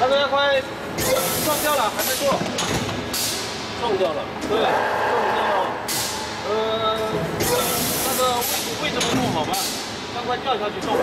那个快撞掉了，还没过，撞掉了，对，撞掉了。呃，那个位位置不弄好嘛？他快掉下去撞了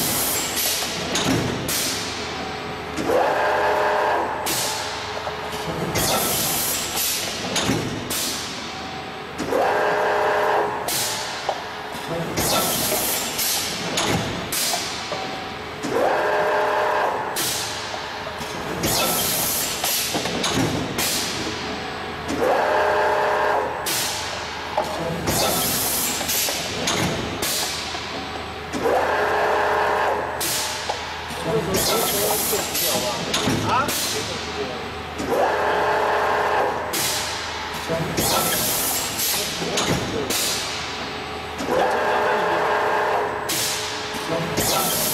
我，我，我，我，我，我，我，我，